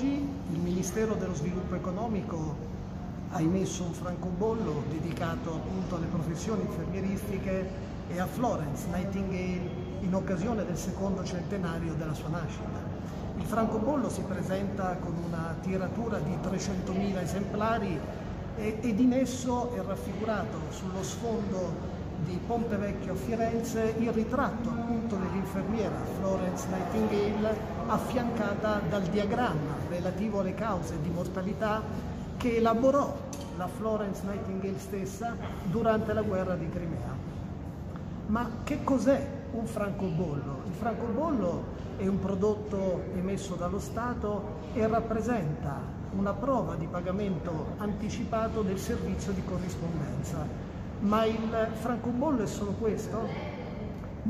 Oggi il Ministero dello Sviluppo Economico ha emesso un francobollo dedicato appunto alle professioni infermieristiche e a Florence Nightingale in occasione del secondo centenario della sua nascita. Il francobollo si presenta con una tiratura di 300.000 esemplari ed in esso è raffigurato sullo sfondo di Ponte Vecchio a Firenze il ritratto appunto dell'infermiera Florence Nightingale affiancata dal diagramma relativo alle cause di mortalità che elaborò la Florence Nightingale stessa durante la guerra di Crimea. Ma che cos'è un francobollo? Il francobollo è un prodotto emesso dallo Stato e rappresenta una prova di pagamento anticipato del servizio di corrispondenza ma il francobollo è solo questo?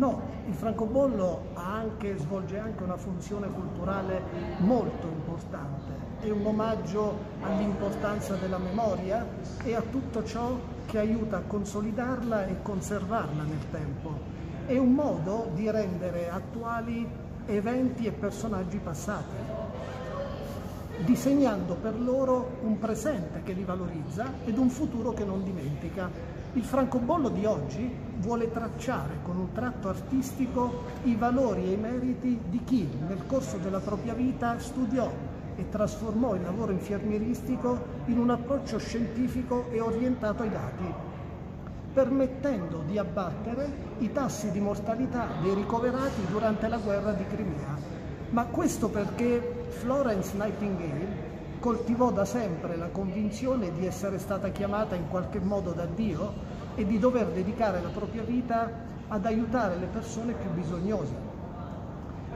No, il francobollo anche, svolge anche una funzione culturale molto importante, è un omaggio all'importanza della memoria e a tutto ciò che aiuta a consolidarla e conservarla nel tempo. È un modo di rendere attuali eventi e personaggi passati, disegnando per loro un presente che li valorizza ed un futuro che non dimentica. Il francobollo di oggi vuole tracciare con un tratto artistico i valori e i meriti di chi nel corso della propria vita studiò e trasformò il lavoro infermieristico in un approccio scientifico e orientato ai dati, permettendo di abbattere i tassi di mortalità dei ricoverati durante la guerra di Crimea. Ma questo perché Florence Nightingale coltivò da sempre la convinzione di essere stata chiamata in qualche modo da Dio e di dover dedicare la propria vita ad aiutare le persone più bisognose.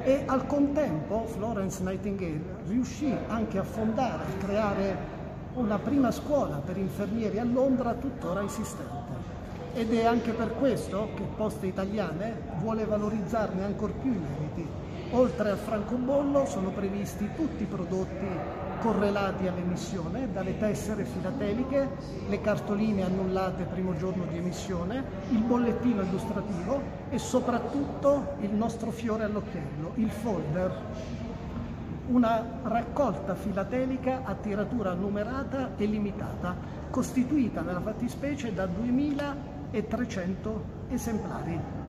E al contempo Florence Nightingale riuscì anche a fondare, a creare una prima scuola per infermieri a Londra tuttora esistente. Ed è anche per questo che Poste Italiane vuole valorizzarne ancor più i meriti. Oltre al francobollo sono previsti tutti i prodotti correlati all'emissione, dalle tessere filateliche, le cartoline annullate primo giorno di emissione, il bollettino illustrativo e soprattutto il nostro fiore all'occhiello, il folder, una raccolta filatelica a tiratura numerata e limitata, costituita nella fattispecie da 2300 esemplari.